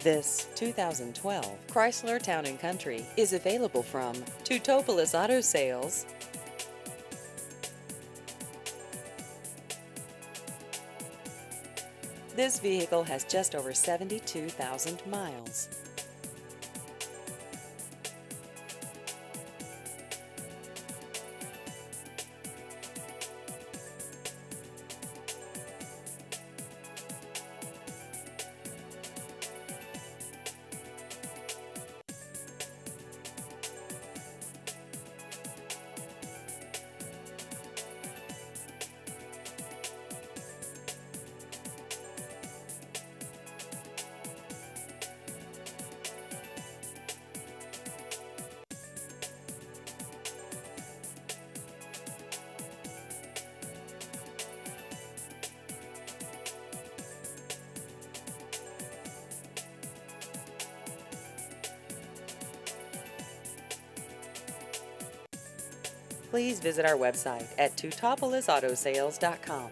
This 2012 Chrysler Town & Country is available from Teutopolis Auto Sales. This vehicle has just over 72,000 miles. Please visit our website at teutopolisautosales.com.